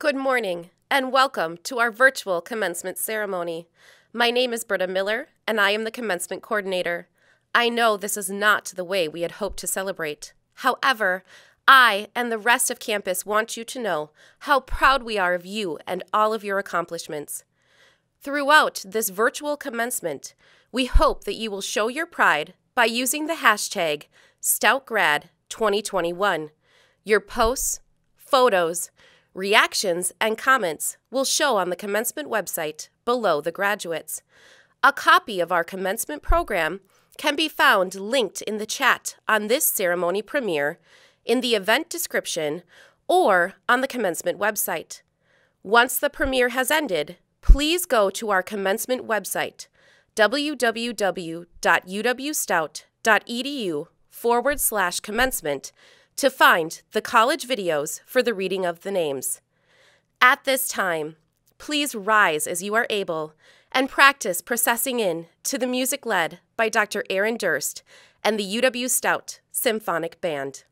Good morning, and welcome to our virtual commencement ceremony. My name is Britta Miller, and I am the commencement coordinator. I know this is not the way we had hoped to celebrate. However, I and the rest of campus want you to know how proud we are of you and all of your accomplishments. Throughout this virtual commencement, we hope that you will show your pride by using the hashtag StoutGrad2021. Your posts, photos, reactions, and comments will show on the commencement website below the graduates. A copy of our commencement program can be found linked in the chat on this ceremony premiere, in the event description, or on the commencement website. Once the premiere has ended, please go to our commencement website, www.uwstout.edu forward slash commencement, to find the college videos for the reading of the names. At this time, please rise as you are able and practice processing in to the music led by Dr. Aaron Durst and the UW Stout Symphonic Band.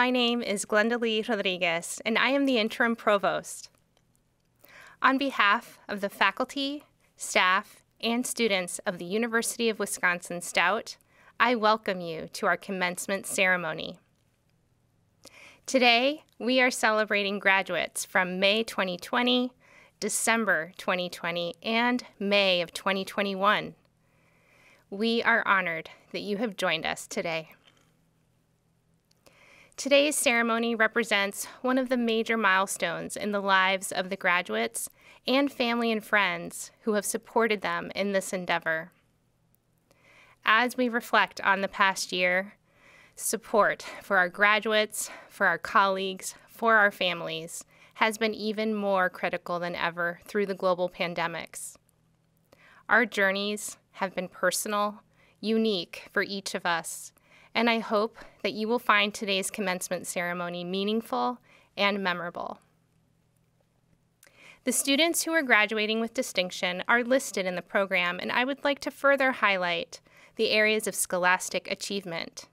My name is Glendali Rodriguez, and I am the interim provost. On behalf of the faculty, staff, and students of the University of Wisconsin Stout, I welcome you to our commencement ceremony. Today, we are celebrating graduates from May 2020, December 2020, and May of 2021. We are honored that you have joined us today. Today's ceremony represents one of the major milestones in the lives of the graduates and family and friends who have supported them in this endeavor. As we reflect on the past year, support for our graduates, for our colleagues, for our families has been even more critical than ever through the global pandemics. Our journeys have been personal, unique for each of us, and I hope that you will find today's commencement ceremony meaningful and memorable. The students who are graduating with distinction are listed in the program, and I would like to further highlight the areas of scholastic achievement.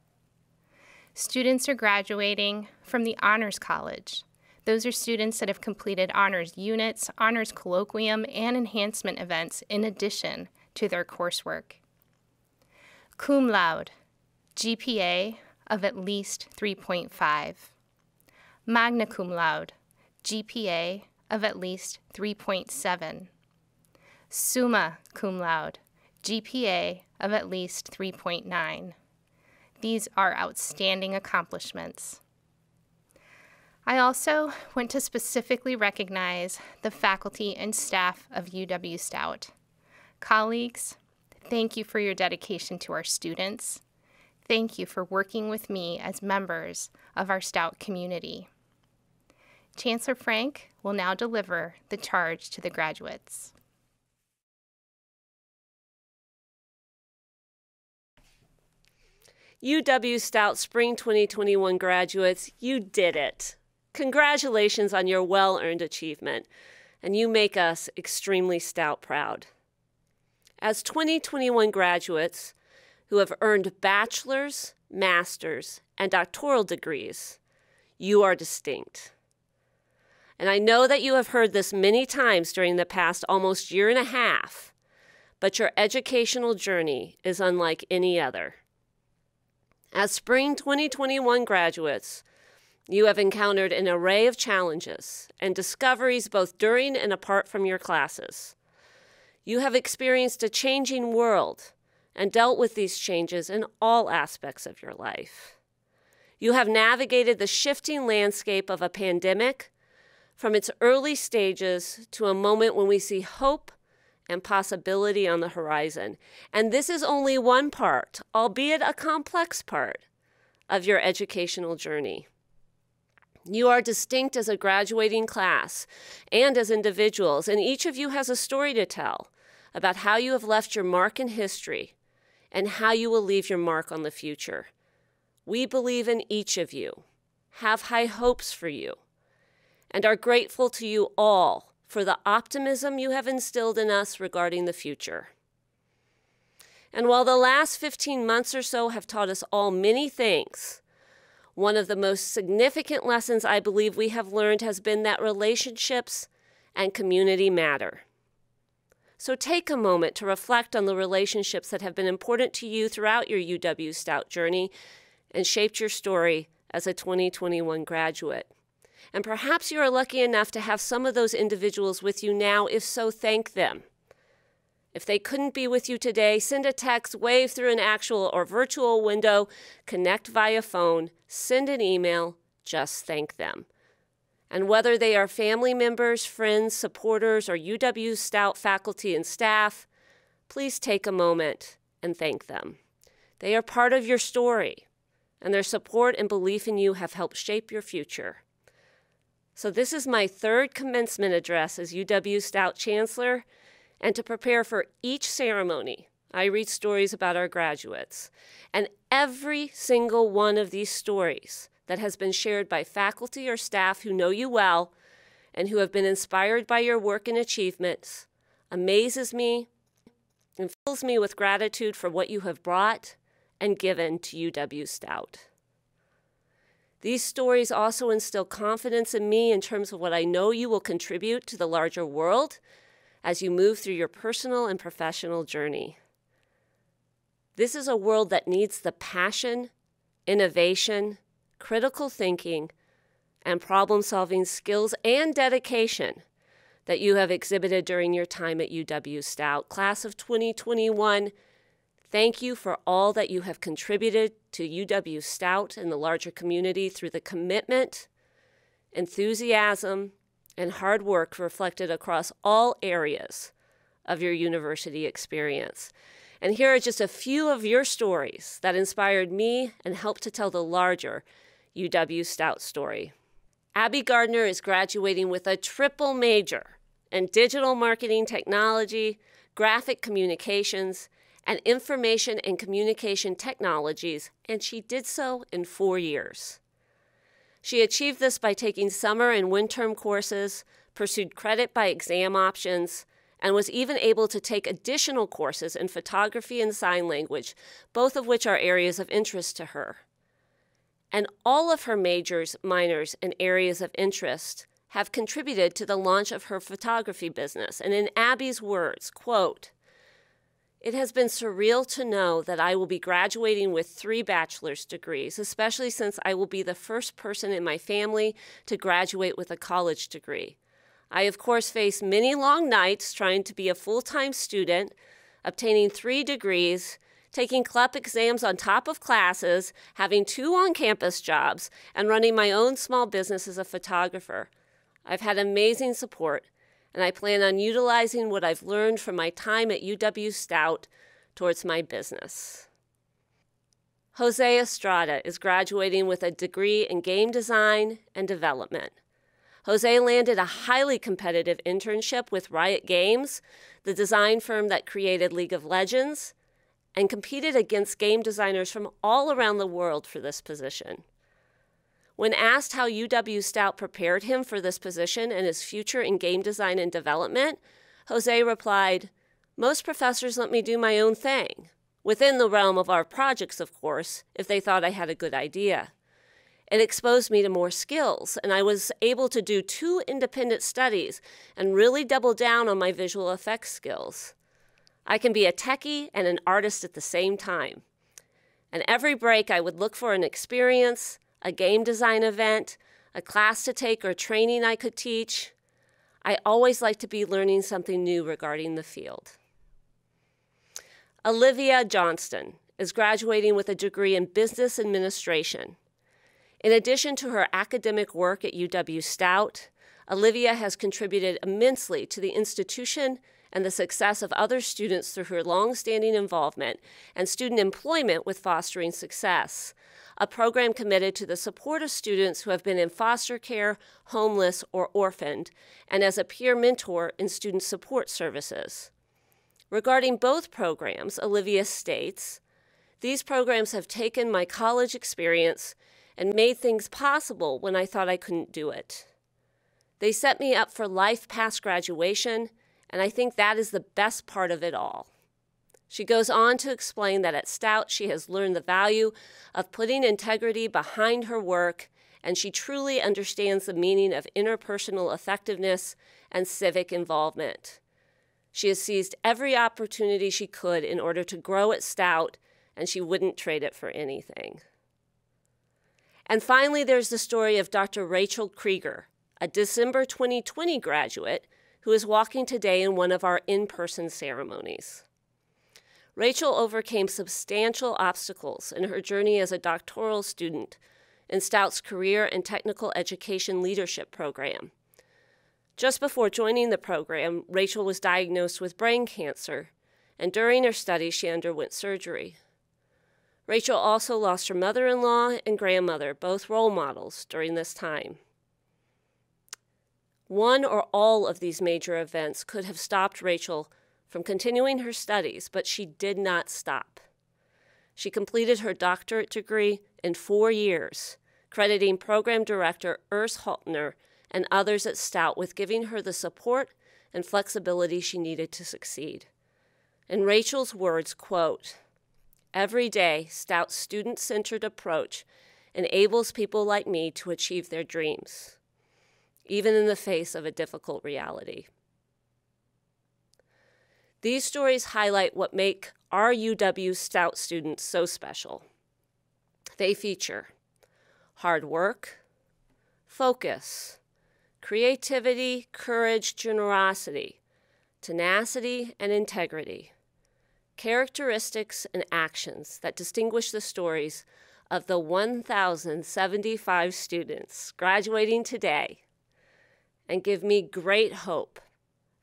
Students are graduating from the Honors College. Those are students that have completed honors units, honors colloquium, and enhancement events in addition to their coursework. Cum laude, GPA of at least 3.5. Magna cum laude, GPA of at least 3.7. Summa cum laude, GPA of at least 3.9. These are outstanding accomplishments. I also want to specifically recognize the faculty and staff of UW Stout. Colleagues, thank you for your dedication to our students. Thank you for working with me as members of our Stout community. Chancellor Frank will now deliver the charge to the graduates. UW Stout Spring 2021 graduates, you did it. Congratulations on your well earned achievement, and you make us extremely stout proud. As 2021 graduates who have earned bachelor's, master's, and doctoral degrees, you are distinct. And I know that you have heard this many times during the past almost year and a half, but your educational journey is unlike any other. As spring 2021 graduates, you have encountered an array of challenges and discoveries both during and apart from your classes. You have experienced a changing world and dealt with these changes in all aspects of your life. You have navigated the shifting landscape of a pandemic from its early stages to a moment when we see hope and possibility on the horizon. And this is only one part, albeit a complex part, of your educational journey. You are distinct as a graduating class and as individuals, and each of you has a story to tell about how you have left your mark in history and how you will leave your mark on the future. We believe in each of you, have high hopes for you, and are grateful to you all for the optimism you have instilled in us regarding the future. And while the last 15 months or so have taught us all many things, one of the most significant lessons I believe we have learned has been that relationships and community matter. So take a moment to reflect on the relationships that have been important to you throughout your UW Stout journey and shaped your story as a 2021 graduate. And perhaps you are lucky enough to have some of those individuals with you now. If so, thank them. If they couldn't be with you today, send a text, wave through an actual or virtual window, connect via phone, send an email, just thank them. And whether they are family members, friends, supporters, or UW Stout faculty and staff, please take a moment and thank them. They are part of your story, and their support and belief in you have helped shape your future. So, this is my third commencement address as UW Stout Chancellor, and to prepare for each ceremony, I read stories about our graduates. And every single one of these stories that has been shared by faculty or staff who know you well and who have been inspired by your work and achievements amazes me and fills me with gratitude for what you have brought and given to UW Stout. These stories also instill confidence in me in terms of what I know you will contribute to the larger world as you move through your personal and professional journey. This is a world that needs the passion, innovation, critical thinking, and problem solving skills and dedication that you have exhibited during your time at UW Stout. Class of 2021, Thank you for all that you have contributed to UW Stout and the larger community through the commitment, enthusiasm, and hard work reflected across all areas of your university experience. And here are just a few of your stories that inspired me and helped to tell the larger UW Stout story. Abby Gardner is graduating with a triple major in digital marketing technology, graphic communications, and information and communication technologies, and she did so in four years. She achieved this by taking summer and winter courses, pursued credit by exam options, and was even able to take additional courses in photography and sign language, both of which are areas of interest to her. And all of her majors, minors, and areas of interest have contributed to the launch of her photography business. And in Abby's words, quote, it has been surreal to know that I will be graduating with three bachelor's degrees, especially since I will be the first person in my family to graduate with a college degree. I, of course, face many long nights trying to be a full time student, obtaining three degrees, taking CLEP exams on top of classes, having two on campus jobs, and running my own small business as a photographer. I've had amazing support, and I plan on utilizing what I've learned from my time at UW Stout towards my business. Jose Estrada is graduating with a degree in game design and development. Jose landed a highly competitive internship with Riot Games, the design firm that created League of Legends, and competed against game designers from all around the world for this position. When asked how UW Stout prepared him for this position and his future in game design and development, Jose replied, Most professors let me do my own thing, within the realm of our projects, of course, if they thought I had a good idea. It exposed me to more skills, and I was able to do two independent studies and really double down on my visual effects skills. I can be a techie and an artist at the same time. And every break, I would look for an experience, a game design event, a class to take, or training I could teach. I always like to be learning something new regarding the field. Olivia Johnston is graduating with a degree in business administration. In addition to her academic work at UW Stout, Olivia has contributed immensely to the institution and the success of other students through her longstanding involvement and student employment with Fostering Success, a program committed to the support of students who have been in foster care, homeless, or orphaned, and as a peer mentor in student support services. Regarding both programs, Olivia states, these programs have taken my college experience and made things possible when I thought I couldn't do it. They set me up for life past graduation, and I think that is the best part of it all. She goes on to explain that at Stout, she has learned the value of putting integrity behind her work, and she truly understands the meaning of interpersonal effectiveness and civic involvement. She has seized every opportunity she could in order to grow at Stout, and she wouldn't trade it for anything. And finally, there's the story of Dr. Rachel Krieger, a December 2020 graduate who is walking today in one of our in person ceremonies. Rachel overcame substantial obstacles in her journey as a doctoral student in Stout's Career and Technical Education Leadership Program. Just before joining the program, Rachel was diagnosed with brain cancer, and during her study, she underwent surgery. Rachel also lost her mother in law and grandmother, both role models, during this time. One or all of these major events could have stopped Rachel from continuing her studies, but she did not stop. She completed her doctorate degree in four years, crediting program director Urs Haltinner and others at Stout with giving her the support and flexibility she needed to succeed. In Rachel's words, quote, Every day, Stout's student centered approach enables people like me to achieve their dreams, even in the face of a difficult reality. These stories highlight what make our UW Stout students so special. They feature hard work, focus, creativity, courage, generosity, tenacity, and integrity characteristics and actions that distinguish the stories of the 1,075 students graduating today and give me great hope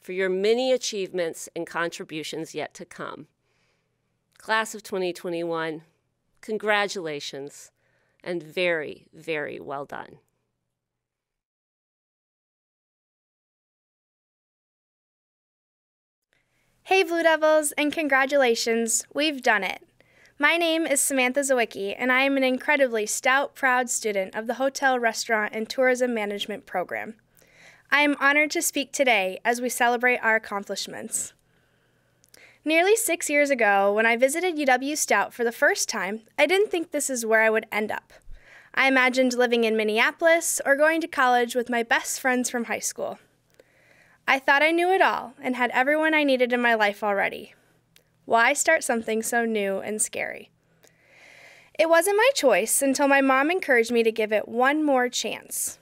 for your many achievements and contributions yet to come. Class of 2021, congratulations and very, very well done. Hey, Blue Devils, and congratulations, we've done it. My name is Samantha Ziwicki, and I am an incredibly stout, proud student of the Hotel, Restaurant, and Tourism Management program. I am honored to speak today as we celebrate our accomplishments. Nearly six years ago, when I visited UW Stout for the first time, I didn't think this is where I would end up. I imagined living in Minneapolis or going to college with my best friends from high school. I thought I knew it all and had everyone I needed in my life already. Why start something so new and scary? It wasn't my choice until my mom encouraged me to give it one more chance.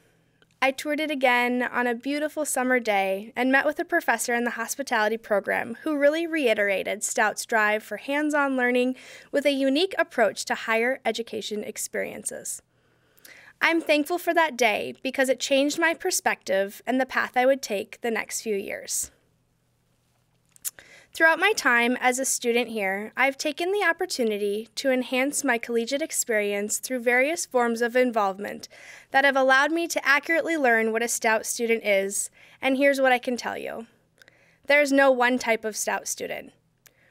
I toured it again on a beautiful summer day and met with a professor in the hospitality program who really reiterated Stout's drive for hands on learning with a unique approach to higher education experiences. I'm thankful for that day because it changed my perspective and the path I would take the next few years. Throughout my time as a student here, I've taken the opportunity to enhance my collegiate experience through various forms of involvement that have allowed me to accurately learn what a Stout student is, and here's what I can tell you. There's no one type of Stout student.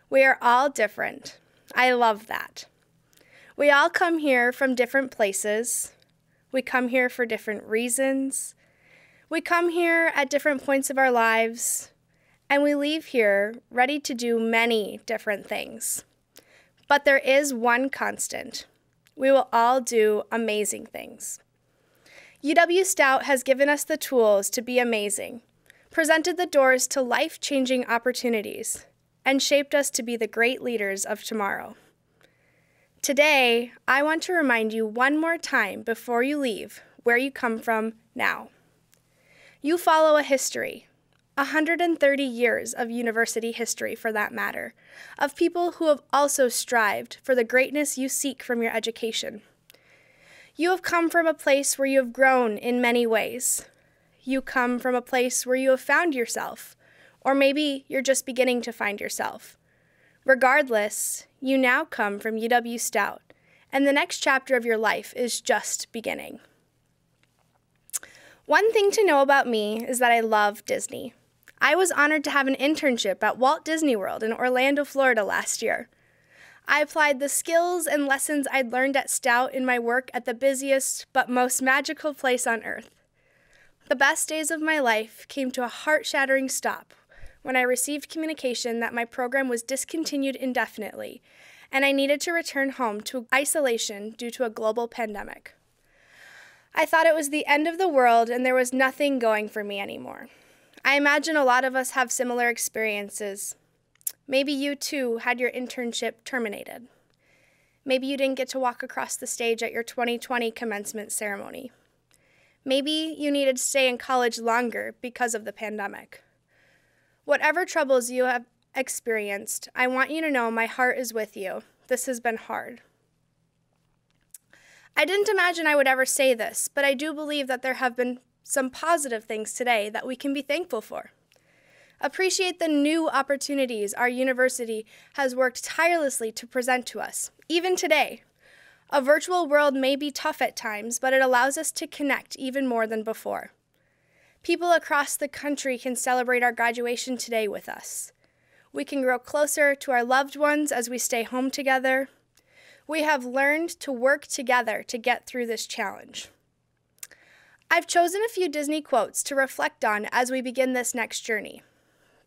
We are all different. I love that. We all come here from different places, we come here for different reasons. We come here at different points of our lives, and we leave here ready to do many different things. But there is one constant we will all do amazing things. UW Stout has given us the tools to be amazing, presented the doors to life changing opportunities, and shaped us to be the great leaders of tomorrow. Today, I want to remind you one more time before you leave where you come from now. You follow a history, 130 years of university history for that matter, of people who have also strived for the greatness you seek from your education. You have come from a place where you have grown in many ways. You come from a place where you have found yourself, or maybe you're just beginning to find yourself. Regardless, you now come from UW Stout, and the next chapter of your life is just beginning. One thing to know about me is that I love Disney. I was honored to have an internship at Walt Disney World in Orlando, Florida last year. I applied the skills and lessons I'd learned at Stout in my work at the busiest but most magical place on earth. The best days of my life came to a heart shattering stop when I received communication that my program was discontinued indefinitely and I needed to return home to isolation due to a global pandemic. I thought it was the end of the world and there was nothing going for me anymore. I imagine a lot of us have similar experiences. Maybe you too had your internship terminated. Maybe you didn't get to walk across the stage at your 2020 commencement ceremony. Maybe you needed to stay in college longer because of the pandemic. Whatever troubles you have experienced, I want you to know my heart is with you. This has been hard. I didn't imagine I would ever say this, but I do believe that there have been some positive things today that we can be thankful for. Appreciate the new opportunities our university has worked tirelessly to present to us, even today. A virtual world may be tough at times, but it allows us to connect even more than before. People across the country can celebrate our graduation today with us. We can grow closer to our loved ones as we stay home together. We have learned to work together to get through this challenge. I've chosen a few Disney quotes to reflect on as we begin this next journey.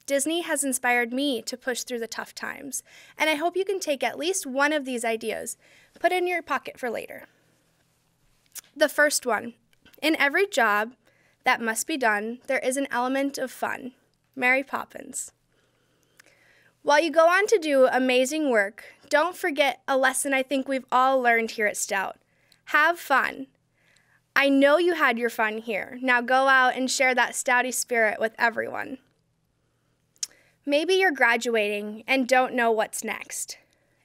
Disney has inspired me to push through the tough times, and I hope you can take at least one of these ideas, put in your pocket for later. The first one In every job, that must be done, there is an element of fun. Mary Poppins. While you go on to do amazing work, don't forget a lesson I think we've all learned here at Stout. Have fun. I know you had your fun here. Now go out and share that stouty spirit with everyone. Maybe you're graduating and don't know what's next.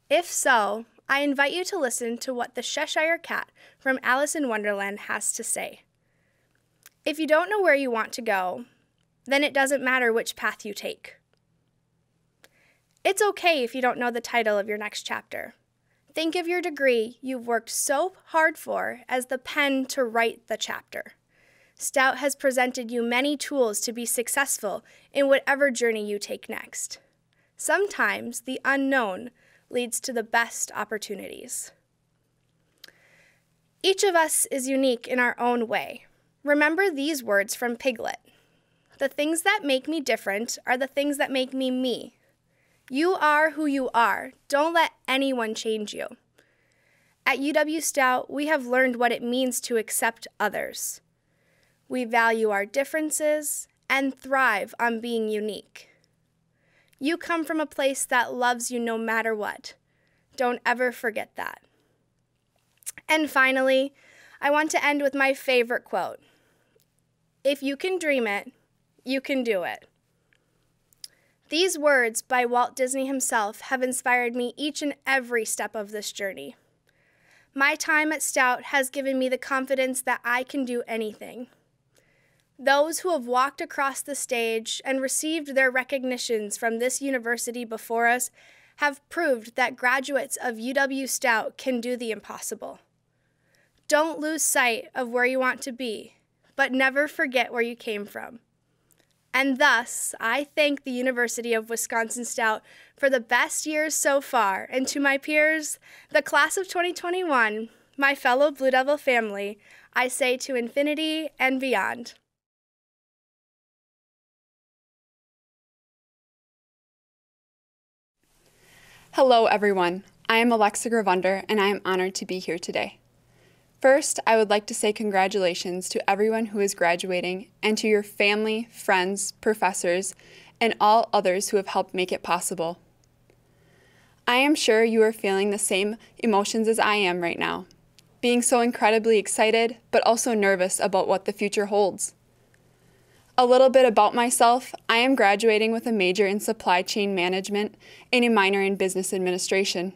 If so, I invite you to listen to what the Cheshire Cat from Alice in Wonderland has to say. If you don't know where you want to go, then it doesn't matter which path you take. It's okay if you don't know the title of your next chapter. Think of your degree you've worked so hard for as the pen to write the chapter. Stout has presented you many tools to be successful in whatever journey you take next. Sometimes the unknown leads to the best opportunities. Each of us is unique in our own way. Remember these words from Piglet The things that make me different are the things that make me me. You are who you are. Don't let anyone change you. At UW Stout, we have learned what it means to accept others. We value our differences and thrive on being unique. You come from a place that loves you no matter what. Don't ever forget that. And finally, I want to end with my favorite quote If you can dream it, you can do it. These words by Walt Disney himself have inspired me each and every step of this journey. My time at Stout has given me the confidence that I can do anything. Those who have walked across the stage and received their recognitions from this university before us have proved that graduates of UW Stout can do the impossible. Don't lose sight of where you want to be, but never forget where you came from. And thus, I thank the University of Wisconsin Stout for the best years so far, and to my peers, the class of 2021, my fellow Blue Devil family, I say to infinity and beyond. Hello, everyone. I am Alexa Gravunder, and I am honored to be here today. First, I would like to say congratulations to everyone who is graduating and to your family, friends, professors, and all others who have helped make it possible. I am sure you are feeling the same emotions as I am right now, being so incredibly excited, but also nervous about what the future holds. A little bit about myself I am graduating with a major in supply chain management and a minor in business administration.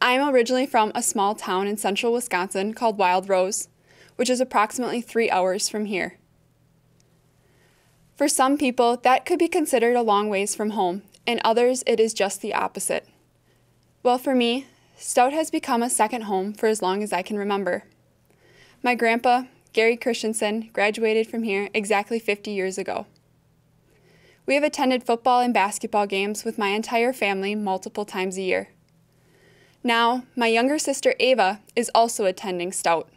I'm originally from a small town in central Wisconsin called Wild Rose, which is approximately three hours from here. For some people, that could be considered a long ways from home, and others, it is just the opposite. Well, for me, Stout has become a second home for as long as I can remember. My grandpa, Gary Christensen, graduated from here exactly 50 years ago. We have attended football and basketball games with my entire family multiple times a year. Now, my younger sister Ava is also attending Stout.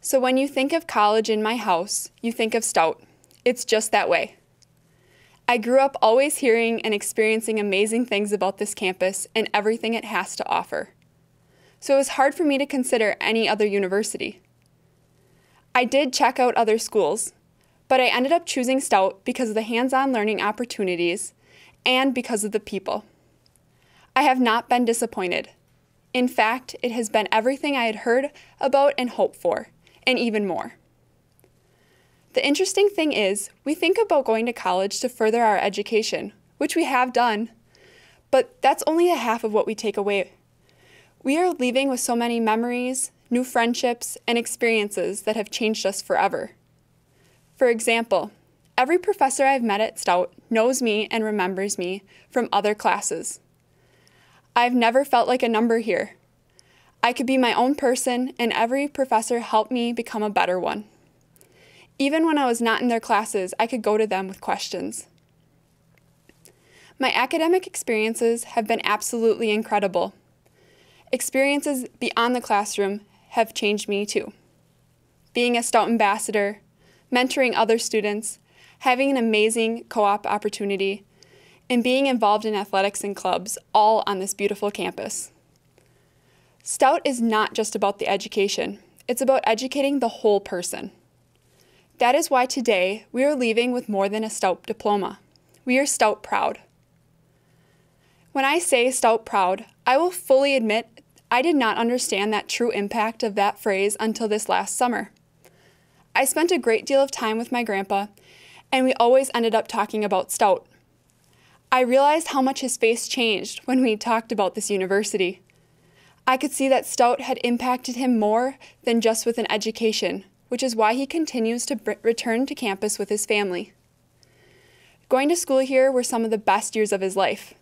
So when you think of college in my house, you think of Stout. It's just that way. I grew up always hearing and experiencing amazing things about this campus and everything it has to offer. So it was hard for me to consider any other university. I did check out other schools, but I ended up choosing Stout because of the hands on learning opportunities and because of the people. I have not been disappointed. In fact, it has been everything I had heard about and hoped for, and even more. The interesting thing is, we think about going to college to further our education, which we have done, but that's only a half of what we take away. We are leaving with so many memories, new friendships, and experiences that have changed us forever. For example, every professor I've met at Stout knows me and remembers me from other classes. I've never felt like a number here. I could be my own person, and every professor helped me become a better one. Even when I was not in their classes, I could go to them with questions. My academic experiences have been absolutely incredible. Experiences beyond the classroom have changed me too. Being a Stout ambassador, mentoring other students, having an amazing co op opportunity, and being involved in athletics and clubs, all on this beautiful campus. Stout is not just about the education, it's about educating the whole person. That is why today we are leaving with more than a Stout diploma. We are Stout proud. When I say Stout proud, I will fully admit I did not understand that true impact of that phrase until this last summer. I spent a great deal of time with my grandpa, and we always ended up talking about Stout. I realized how much his face changed when we talked about this university. I could see that Stout had impacted him more than just with an education, which is why he continues to return to campus with his family. Going to school here were some of the best years of his life.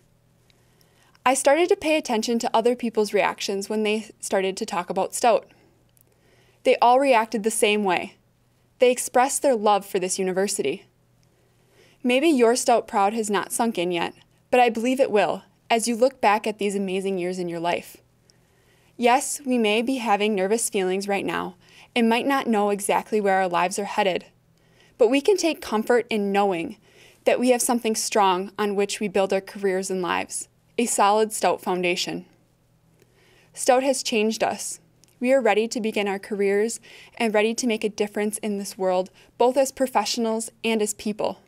I started to pay attention to other people's reactions when they started to talk about Stout. They all reacted the same way. They expressed their love for this university. Maybe your Stout Proud has not sunk in yet, but I believe it will as you look back at these amazing years in your life. Yes, we may be having nervous feelings right now and might not know exactly where our lives are headed, but we can take comfort in knowing that we have something strong on which we build our careers and lives a solid Stout foundation. Stout has changed us. We are ready to begin our careers and ready to make a difference in this world, both as professionals and as people.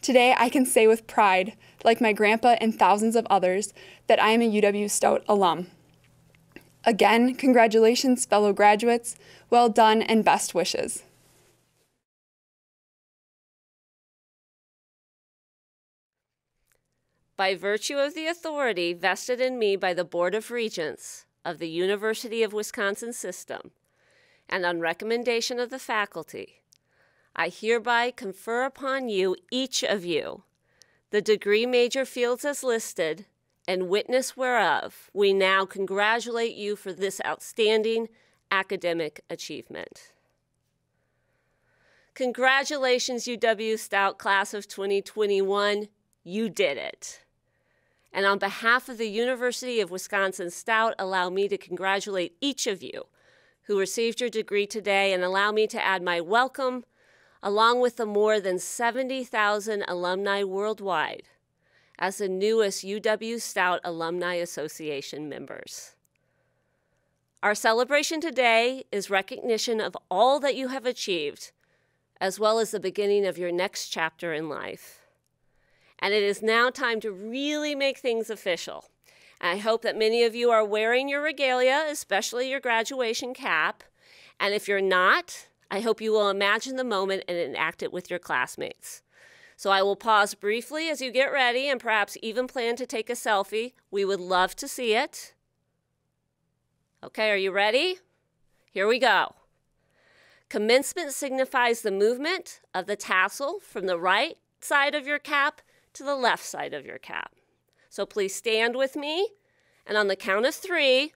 Today, I can say with pride, like my grandpa and thousands of others, that I am a UW Stout alum. Again, congratulations, fellow graduates. Well done and best wishes. By virtue of the authority vested in me by the Board of Regents of the University of Wisconsin System, and on recommendation of the faculty, I hereby confer upon you, each of you, the degree major fields as listed, and witness whereof we now congratulate you for this outstanding academic achievement. Congratulations, UW Stout Class of 2021. You did it. And on behalf of the University of Wisconsin Stout, allow me to congratulate each of you who received your degree today and allow me to add my welcome, along with the more than 70,000 alumni worldwide, as the newest UW Stout Alumni Association members. Our celebration today is recognition of all that you have achieved, as well as the beginning of your next chapter in life and it is now time to really make things official. I hope that many of you are wearing your regalia, especially your graduation cap. And if you're not, I hope you will imagine the moment and enact it with your classmates. So I will pause briefly as you get ready and perhaps even plan to take a selfie. We would love to see it. Okay, are you ready? Here we go. Commencement signifies the movement of the tassel from the right side of your cap to the left side of your cap. So please stand with me, and on the count of three,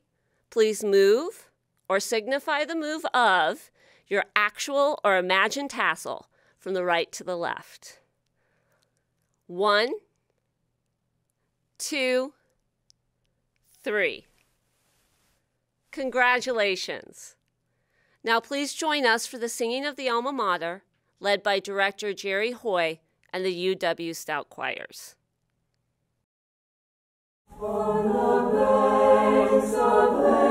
please move or signify the move of your actual or imagined tassel from the right to the left. One, two, three. Congratulations. Now please join us for the singing of the alma mater, led by director Jerry Hui and the UW Stout Choirs. The of